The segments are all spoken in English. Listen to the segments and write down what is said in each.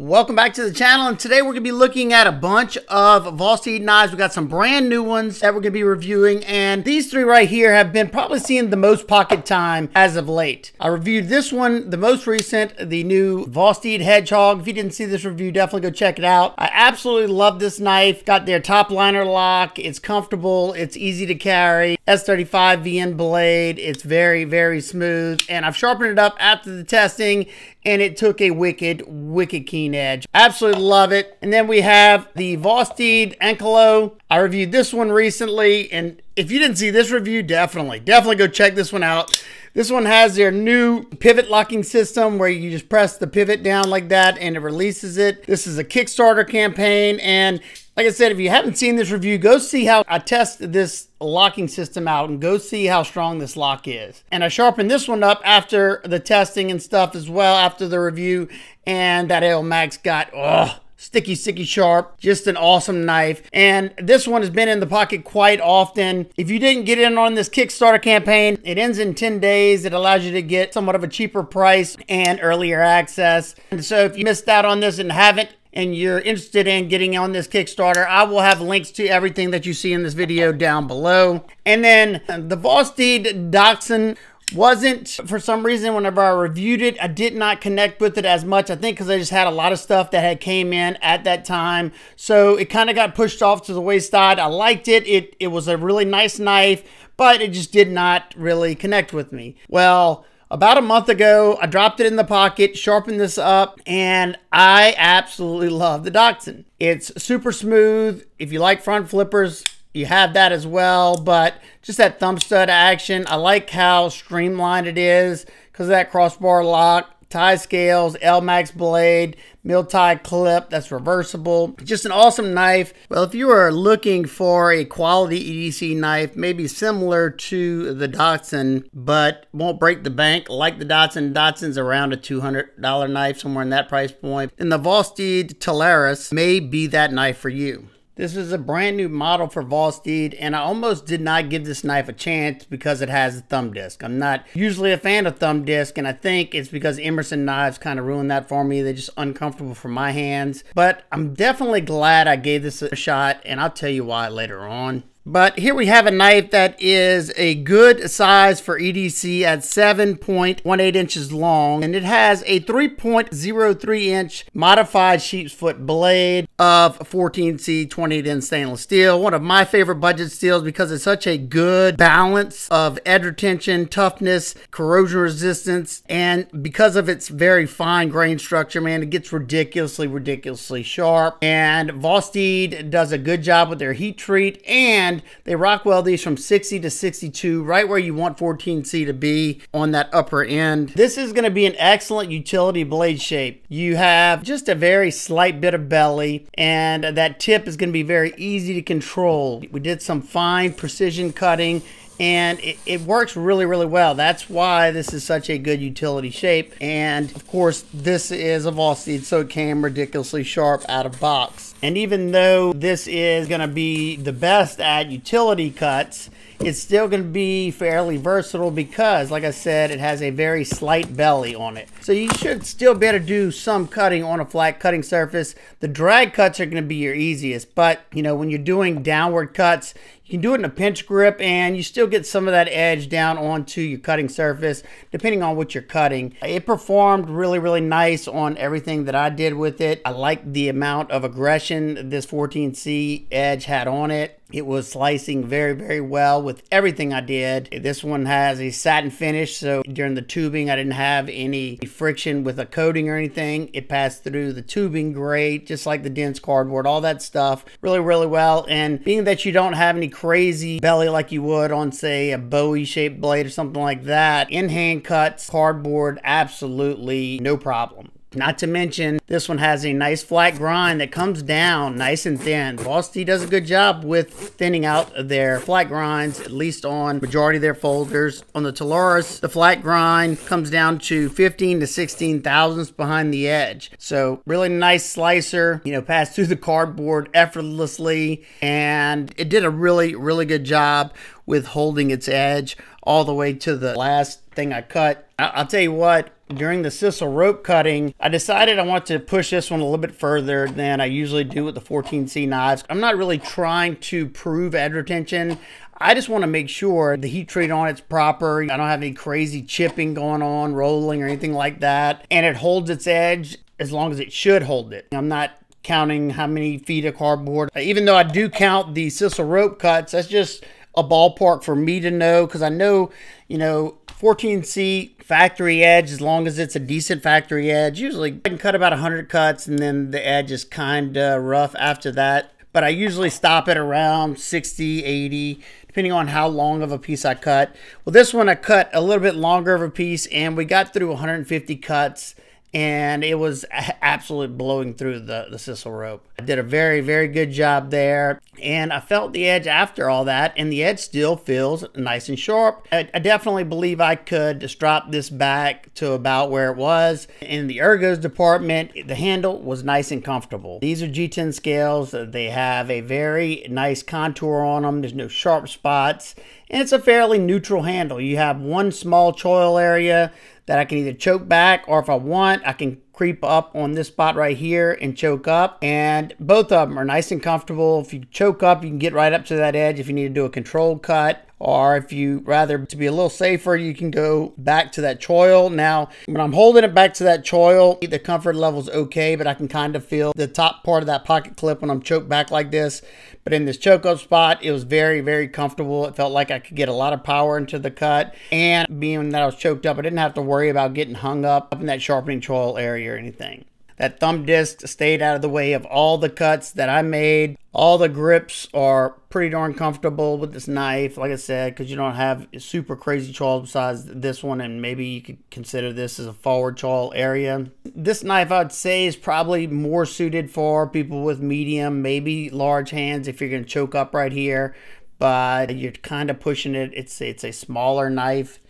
Welcome back to the channel and today we're going to be looking at a bunch of Vosteed knives. We've got some brand new ones that we're going to be reviewing and these three right here have been probably seeing the most pocket time as of late. I reviewed this one, the most recent, the new Vosteed Hedgehog. If you didn't see this review, definitely go check it out. I absolutely love this knife. Got their top liner lock. It's comfortable. It's easy to carry. S35 VN blade. It's very, very smooth and I've sharpened it up after the testing and it took a wicked, wicked keen edge. Absolutely love it. And then we have the Vosteed Ankylo. I reviewed this one recently, and if you didn't see this review, definitely, definitely go check this one out. This one has their new pivot locking system where you just press the pivot down like that and it releases it. This is a Kickstarter campaign and like I said, if you haven't seen this review, go see how I test this locking system out and go see how strong this lock is. And I sharpened this one up after the testing and stuff as well after the review. And that Elmax got, oh, sticky, sticky sharp. Just an awesome knife. And this one has been in the pocket quite often. If you didn't get in on this Kickstarter campaign, it ends in 10 days. It allows you to get somewhat of a cheaper price and earlier access. And so if you missed out on this and haven't and you're interested in getting on this Kickstarter, I will have links to everything that you see in this video down below. And then uh, the Vosteed Dachshund wasn't for some reason whenever I reviewed it I did not connect with it as much. I think because I just had a lot of stuff that had came in at that time. So it kind of got pushed off to the wayside. I liked it. It it was a really nice knife but it just did not really connect with me. Well about a month ago, I dropped it in the pocket, sharpened this up, and I absolutely love the Dachshund. It's super smooth. If you like front flippers, you have that as well, but just that thumb stud action. I like how streamlined it is because of that crossbar lock tie scales, Elmax blade, Miltai clip that's reversible. Just an awesome knife. Well, if you are looking for a quality EDC knife, maybe similar to the Dachshund, but won't break the bank like the Dachshund. Dachshund's around a $200 knife, somewhere in that price point. And the Vosteed Talaris may be that knife for you. This is a brand new model for Vosteed, and I almost did not give this knife a chance because it has a thumb disc. I'm not usually a fan of thumb disc, and I think it's because Emerson knives kind of ruined that for me. They're just uncomfortable for my hands. But I'm definitely glad I gave this a shot, and I'll tell you why later on. But here we have a knife that is a good size for EDC at 7.18 inches long. And it has a 3.03 inch modified sheep's foot blade of 14C28N stainless steel. One of my favorite budget steels because it's such a good balance of edge retention, toughness, corrosion resistance. And because of its very fine grain structure, man, it gets ridiculously, ridiculously sharp. And Vosteed does a good job with their heat treat and they Rockwell these from 60 to 62, right where you want 14C to be on that upper end. This is going to be an excellent utility blade shape. You have just a very slight bit of belly, and that tip is going to be very easy to control. We did some fine precision cutting and it, it, works really really well that's why this is such a good utility shape and of course this is a Vosteed so it came ridiculously sharp out of box and even though this is going to be the best at utility cuts, it's still going to be fairly versatile because, like I said, it has a very slight belly on it. So you should still be able to do some cutting on a flat cutting surface. The drag cuts are going to be your easiest, but you know, when you're doing downward cuts, you can do it in a pinch grip and you still get some of that edge down onto your cutting surface, depending on what you're cutting. It performed really, really nice on everything that I did with it. I like the amount of aggression this 14C edge had on it. It was slicing very, very well with everything I did. This one has a satin finish, so during the tubing, I didn't have any friction with a coating or anything. It passed through the tubing great, just like the dense cardboard, all that stuff really, really well. And being that you don't have any crazy belly like you would on, say, a Bowie shaped blade or something like that, in hand cuts, cardboard, absolutely no problem. Not to mention, this one has a nice flat grind that comes down nice and thin. Vosteed does a good job with thinning out their flat grinds, at least on majority of their folders. On the Talaris, the flat grind comes down to 15 to 16 thousandths behind the edge. So really nice slicer, you know, passed through the cardboard effortlessly. And it did a really, really good job with holding its edge all the way to the last thing I cut. I'll tell you what, during the sisal rope cutting, I decided I want to push this one a little bit further than I usually do with the 14C knives. I'm not really trying to prove edge retention. I just want to make sure the heat treat on it's proper. I don't have any crazy chipping going on, rolling or anything like that. And it holds its edge as long as it should hold it. I'm not counting how many feet of cardboard. Uh, even though I do count the sisal rope cuts, that's just a ballpark for me to know because I know, you know, 14C factory edge, as long as it's a decent factory edge, usually I can cut about 100 cuts and then the edge is kind of rough after that. But I usually stop at around 60, 80, depending on how long of a piece I cut. Well, this one I cut a little bit longer of a piece and we got through 150 cuts and it was absolutely blowing through the, the sisal rope. I did a very, very good job there, and I felt the edge after all that, and the edge still feels nice and sharp. I, I definitely believe I could just drop this back to about where it was. In the ergos department, the handle was nice and comfortable. These are G10 scales. They have a very nice contour on them. There's no sharp spots, and it's a fairly neutral handle. You have one small choil area that I can either choke back or if I want, I can creep up on this spot right here and choke up. And both of them are nice and comfortable. If you choke up, you can get right up to that edge if you need to do a controlled cut. Or if you rather to be a little safer, you can go back to that choil. Now, when I'm holding it back to that choil, the comfort level is okay, but I can kind of feel the top part of that pocket clip when I'm choked back like this. But in this choke up spot, it was very, very comfortable. It felt like I could get a lot of power into the cut. And being that I was choked up, I didn't have to worry about getting hung up up in that sharpening choil area or anything. That thumb disc stayed out of the way of all the cuts that I made. All the grips are pretty darn comfortable with this knife, like I said, because you don't have super crazy choil besides this one, and maybe you could consider this as a forward choil area. This knife, I'd say, is probably more suited for people with medium, maybe large hands if you're going to choke up right here, but you're kind of pushing it. It's, it's a smaller knife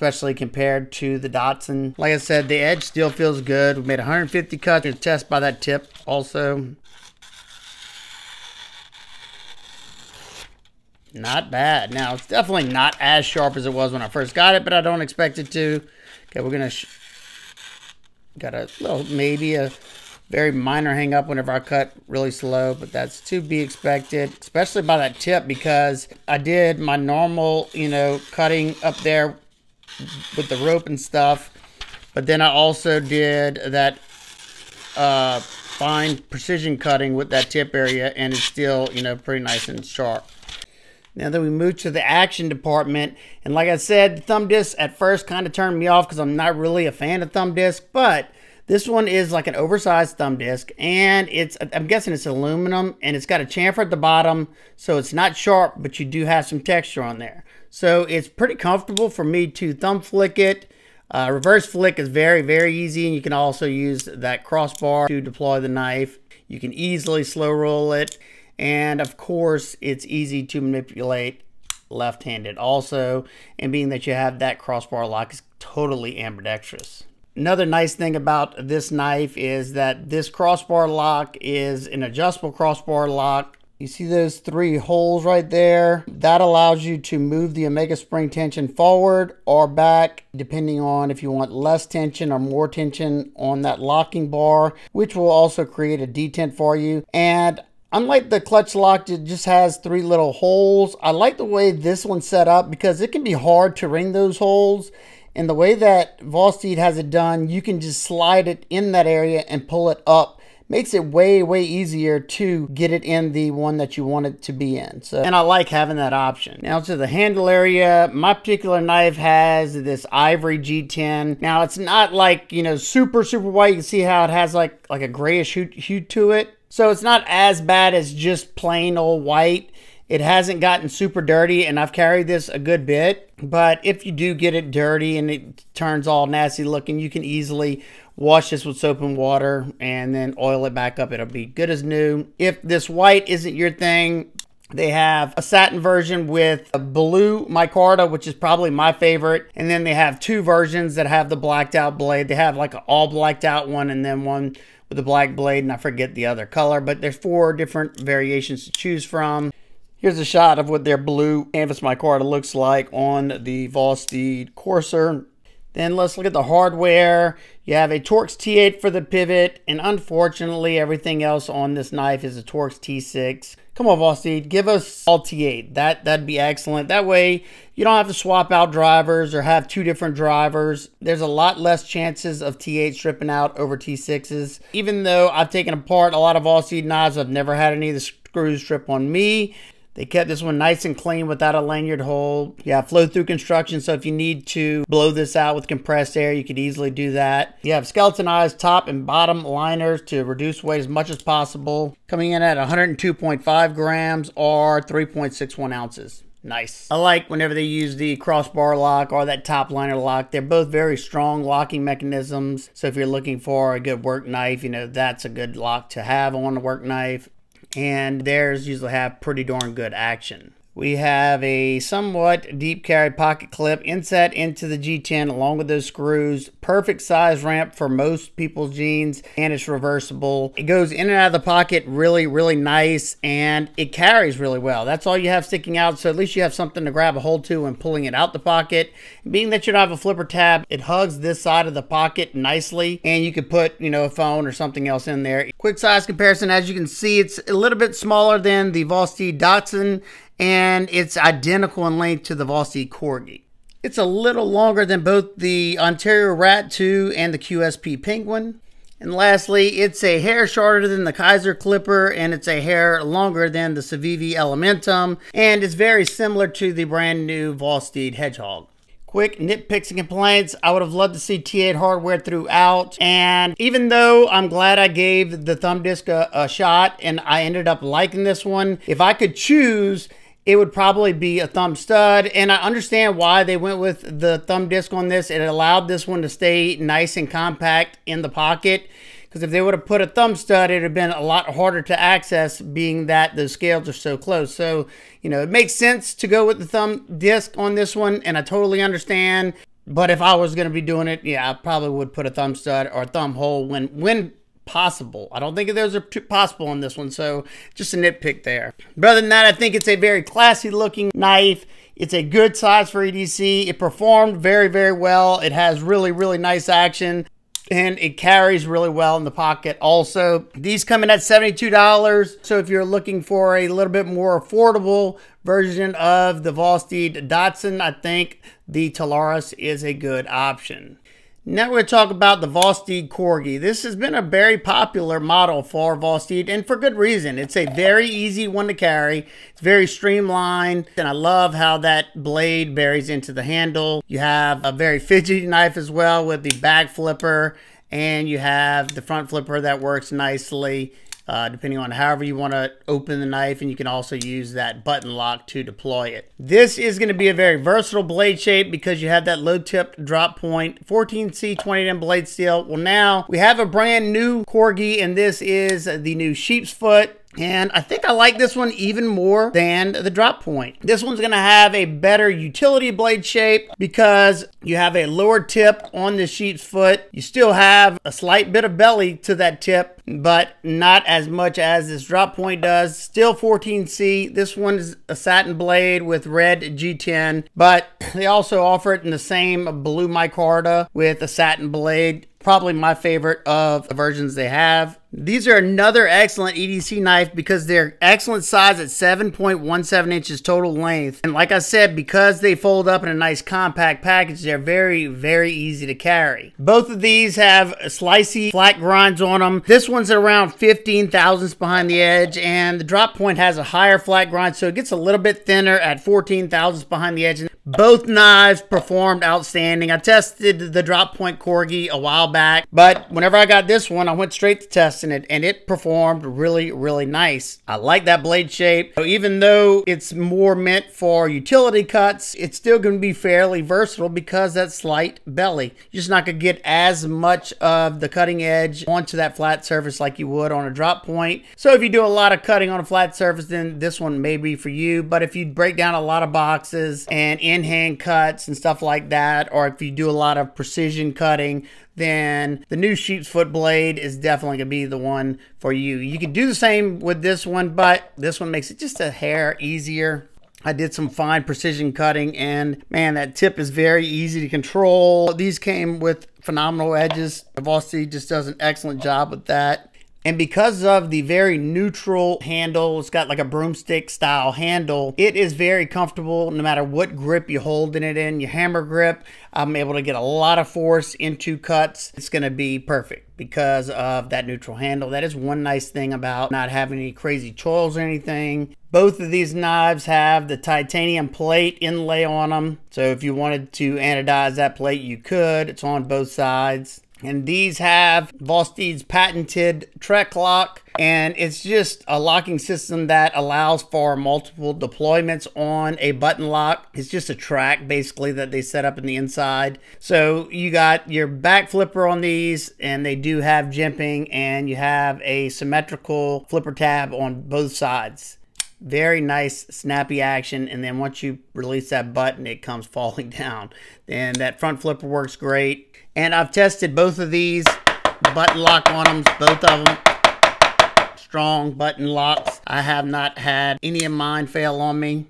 especially compared to the Dachshund. Like I said, the edge still feels good. We made 150 cuts to test by that tip also. Not bad. Now, it's definitely not as sharp as it was when I first got it, but I don't expect it to. Okay, we're going to... Got a little, maybe a very minor hang up whenever I cut really slow, but that's to be expected, especially by that tip because I did my normal, you know, cutting up there with the rope and stuff. But then I also did that uh, fine precision cutting with that tip area and it's still, you know, pretty nice and sharp. Now that we move to the action department, and like I said, the thumb disc at first kind of turned me off because I'm not really a fan of thumb disc, but this one is like an oversized thumb disc, and it's I'm guessing it's aluminum, and it's got a chamfer at the bottom, so it's not sharp, but you do have some texture on there. So it's pretty comfortable for me to thumb flick it. Uh, reverse flick is very, very easy, and you can also use that crossbar to deploy the knife. You can easily slow roll it, and of course, it's easy to manipulate left-handed also, and being that you have that crossbar lock is totally ambidextrous. Another nice thing about this knife is that this crossbar lock is an adjustable crossbar lock you see those three holes right there? That allows you to move the Omega spring tension forward or back, depending on if you want less tension or more tension on that locking bar, which will also create a detent for you. And unlike the clutch lock, it just has three little holes. I like the way this one's set up because it can be hard to ring those holes. And the way that Vosteed has it done, you can just slide it in that area and pull it up makes it way way easier to get it in the one that you want it to be in. So and i like having that option. Now to the handle area my particular knife has this ivory g10 now it's not like you know super super white. You can see how it has like like a grayish hue, hue to it. So it's not as bad as just plain old white. It hasn't gotten super dirty and I've carried this a good bit, but if you do get it dirty and it turns all nasty looking, you can easily wash this with soap and water and then oil it back up. It'll be good as new. If this white isn't your thing, they have a satin version with a blue micarta, which is probably my favorite. And then they have two versions that have the blacked out blade. They have like an all blacked out one and then one with a black blade and I forget the other color, but there's four different variations to choose from. Here's a shot of what their blue canvas micarta looks like on the Vosteed Corsair. Then let's look at the hardware. You have a Torx T8 for the pivot, and unfortunately, everything else on this knife is a Torx T6. Come on, Vosteed, give us all T8. That, that'd be excellent. That way, you don't have to swap out drivers or have two different drivers. There's a lot less chances of T8 stripping out over T6s. Even though I've taken apart a lot of Vosteed knives, I've never had any of the screws strip on me. They kept this one nice and clean without a lanyard hole. Yeah, flow through construction, so if you need to blow this out with compressed air, you could easily do that. You have skeletonized top and bottom liners to reduce weight as much as possible. Coming in at 102.5 grams or 3.61 ounces. Nice. I like whenever they use the crossbar lock or that top liner lock. They're both very strong locking mechanisms. So if you're looking for a good work knife, you know, that's a good lock to have on a work knife and theirs usually have pretty darn good action. We have a somewhat deep carry pocket clip inset into the G10 along with those screws. Perfect size ramp for most people's jeans and it's reversible. It goes in and out of the pocket really, really nice and it carries really well. That's all you have sticking out so at least you have something to grab a hold to when pulling it out the pocket. Being that you don't have a flipper tab, it hugs this side of the pocket nicely and you could put, you know, a phone or something else in there. Quick size comparison, as you can see, it's a little bit smaller than the Vosteed Dachshund and it's identical in length to the Vosteed Corgi. It's a little longer than both the Ontario Rat 2 and the QSP Penguin. And lastly, it's a hair shorter than the Kizer Clipper and it's a hair longer than the Civivi Elementum and it's very similar to the brand new Vosteed Hedgehog. Quick nitpicks and complaints. I would have loved to see T8 hardware throughout. And even though I'm glad I gave the thumb disc a, a shot and I ended up liking this one, if I could choose, it would probably be a thumb stud. And I understand why they went with the thumb disc on this. It allowed this one to stay nice and compact in the pocket. Because if they would have put a thumb stud, it would have been a lot harder to access, being that the scales are so close. So, you know, it makes sense to go with the thumb disc on this one, and I totally understand. But if I was going to be doing it, yeah, I probably would put a thumb stud or thumb hole when when possible. I don't think those are possible on this one, so just a nitpick there. But other than that, I think it's a very classy looking knife. It's a good size for EDC. It performed very, very well. It has really, really nice action and it carries really well in the pocket also. These come in at $72. So if you're looking for a little bit more affordable version of the Vosteed Dachshund, I think the Talaris is a good option. Now we're to talk about the Vosteed Corgi. This has been a very popular model for Vosteed, and for good reason. It's a very easy one to carry. It's very streamlined, and I love how that blade buries into the handle. You have a very fidgety knife as well with the back flipper, and you have the front flipper that works nicely uh, depending on however you want to open the knife and you can also use that button lock to deploy it. This is going to be a very versatile blade shape because you have that low tipped drop point 14C28N blade steel. Well now we have a brand new Corgi and this is the new sheep's foot and I think I like this one even more than the drop point. This one's gonna have a better utility blade shape because you have a lower tip on the sheep's foot. You still have a slight bit of belly to that tip, but not as much as this drop point does. Still 14C. This one is a satin blade with red G10, but they also offer it in the same blue micarta with a satin blade probably my favorite of the versions they have. These are another excellent EDC knife because they're excellent size at 7.17 inches total length. And like I said, because they fold up in a nice compact package, they're very, very easy to carry. Both of these have slicey flat grinds on them. This one's around 15 thousandths behind the edge and the drop point has a higher flat grind so it gets a little bit thinner at 14 thousandths behind the edge. And both knives performed outstanding. I tested the drop point Corgi a while back, but whenever I got this one, I went straight to testing it and it performed really, really nice. I like that blade shape. So even though it's more meant for utility cuts, it's still going to be fairly versatile because that slight belly. You're just not going to get as much of the cutting edge onto that flat surface like you would on a drop point. So if you do a lot of cutting on a flat surface, then this one may be for you. But if you break down a lot of boxes and in in-hand cuts and stuff like that, or if you do a lot of precision cutting, then the new sheep's foot blade is definitely going to be the one for you. You can do the same with this one, but this one makes it just a hair easier. I did some fine precision cutting and man, that tip is very easy to control. These came with phenomenal edges. Vosteed just does an excellent job with that. And because of the very neutral handle, it's got like a broomstick style handle, it is very comfortable no matter what grip you're holding it in. Your hammer grip, I'm able to get a lot of force into cuts. It's going to be perfect because of that neutral handle. That is one nice thing about not having any crazy choils or anything. Both of these knives have the titanium plate inlay on them. So if you wanted to anodize that plate, you could. It's on both sides. And these have Vosteed's patented Trek lock. And it's just a locking system that allows for multiple deployments on a button lock. It's just a track basically that they set up in the inside. So you got your back flipper on these and they do have jimping and you have a symmetrical flipper tab on both sides very nice snappy action and then once you release that button it comes falling down and that front flipper works great and I've tested both of these, button lock on them, both of them. Strong button locks. I have not had any of mine fail on me.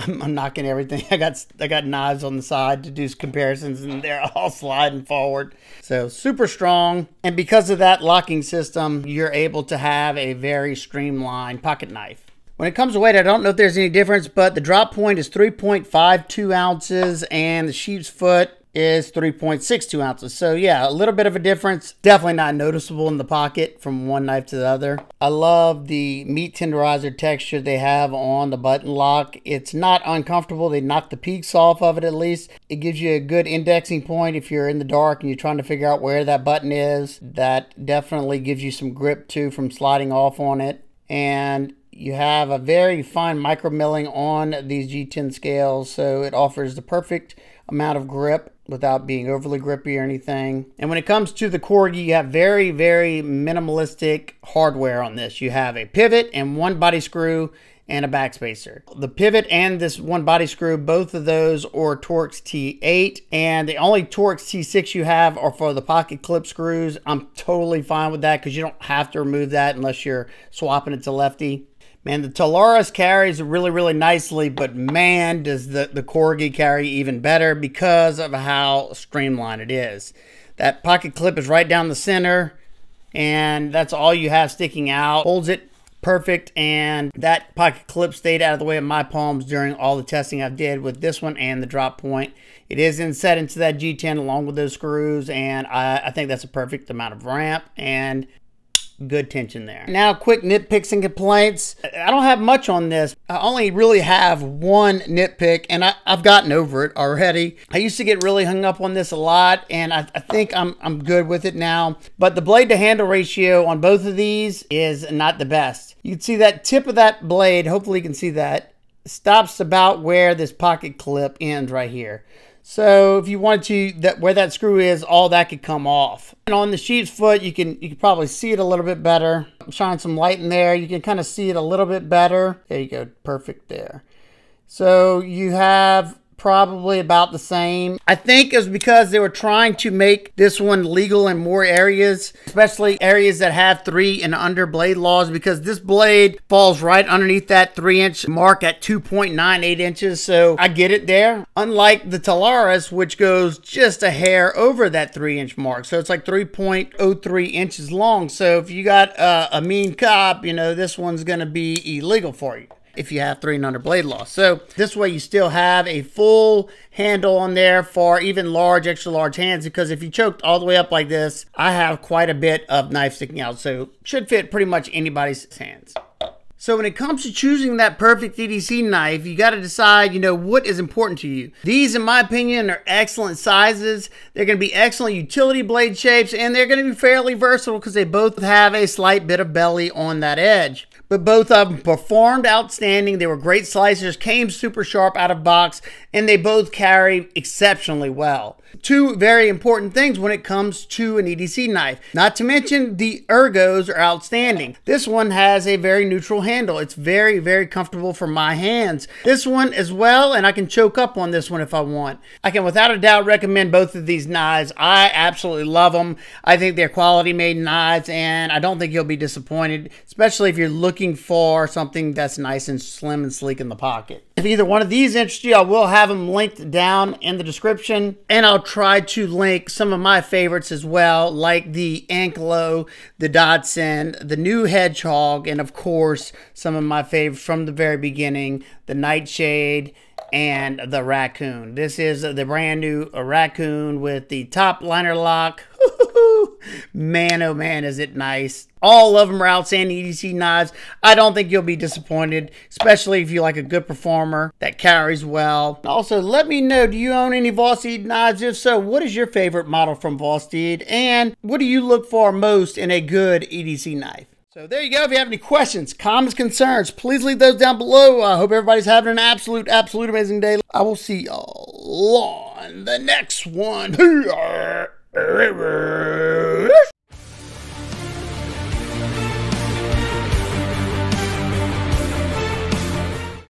I'm, I'm, knocking everything. I got I got knives on the side to do comparisons, and they're all sliding forward. So super strong, and because of that locking system, you're able to have a very streamlined pocket knife. When it comes to weight, I don't know if there's any difference, but the drop point is 3.52 ounces and the sheep's foot is 3.62 ounces. So yeah, a little bit of a difference. Definitely not noticeable in the pocket from one knife to the other. I love the meat tenderizer texture they have on the button lock. It's not uncomfortable. They knock the peaks off of it at least. It gives you a good indexing point if you're in the dark and you're trying to figure out where that button is. That definitely gives you some grip too from sliding off on it. And you have a very fine micro milling on these G10 scales, so it offers the perfect amount of grip without being overly grippy or anything. And when it comes to the Corgi, you have very, very minimalistic hardware on this. You have a pivot and one body screw and a backspacer. The pivot and this one body screw, both of those are Torx T8, and the only Torx T6 you have are for the pocket clip screws. I'm totally fine with that because you don't have to remove that unless you're swapping it to lefty. Man, the Talaris carries really, really nicely, but man, does the, the Corgi carry even better because of how streamlined it is. That pocket clip is right down the center, and that's all you have sticking out. Holds it perfect, and that pocket clip stayed out of the way of my palms during all the testing I've did with this one and the drop point. It is inset into that G10 along with those screws, and I, I think that's a perfect amount of ramp, and good tension there. Now, quick nitpicks and complaints. I don't have much on this. I only really have one nitpick, and I, have gotten over it already. I used to get really hung up on this a lot, and I, I think I'm, I'm good with it now. But the blade to handle ratio on both of these is not the best. You can see that tip of that blade, hopefully you can see that, stops about where this pocket clip ends right here. So if you wanted to, that where that screw is, all that could come off. And on the sheep's foot, you can you can probably see it a little bit better. Shine some light in there. You can kind of see it a little bit better. There you go, perfect there. So you have probably about the same. I think it was because they were trying to make this one legal in more areas, especially areas that have three and under blade laws, because this blade falls right underneath that three inch mark at 2.98 inches. So I get it there. Unlike the Talaris, which goes just a hair over that three inch mark. So it's like 3.03 inches long. So if you got a, a mean cop, you know, this one's going to be illegal for you if you have three and under blade loss. So this way you still have a full handle on there for even large, extra large hands because if you choked all the way up like this, I have quite a bit of knife sticking out. So should fit pretty much anybody's hands. So when it comes to choosing that perfect EDC knife, you got to decide, you know, what is important to you. These, in my opinion, are excellent sizes. They're going to be excellent utility blade shapes, and they're going to be fairly versatile because they both have a slight bit of belly on that edge but both of them performed outstanding. They were great slicers, came super sharp out of box, and they both carry exceptionally well. Two very important things when it comes to an EDC knife. Not to mention the ergos are outstanding. This one has a very neutral handle. It's very, very comfortable for my hands. This one as well, and I can choke up on this one if I want. I can without a doubt recommend both of these knives. I absolutely love them. I think they're quality made knives, and I don't think you'll be disappointed, especially if you're looking for something that's nice and slim and sleek in the pocket. If either one of these interests you, I will have them linked down in the description. And I'll try to link some of my favorites as well, like the Ankylo, the Dachshund, the new Hedgehog, and of course, some of my favorites from the very beginning, the Nightshade and the Raccoon. This is the brand new Raccoon with the top liner lock. Man, oh man, is it nice. All of them are outstanding EDC knives. I don't think you'll be disappointed, especially if you like a good performer that carries well. Also, let me know, do you own any Vosteed knives? If so, what is your favorite model from Vosteed? And what do you look for most in a good EDC knife? So there you go. If you have any questions, comments, concerns, please leave those down below. I hope everybody's having an absolute, absolute amazing day. I will see y'all on the next one.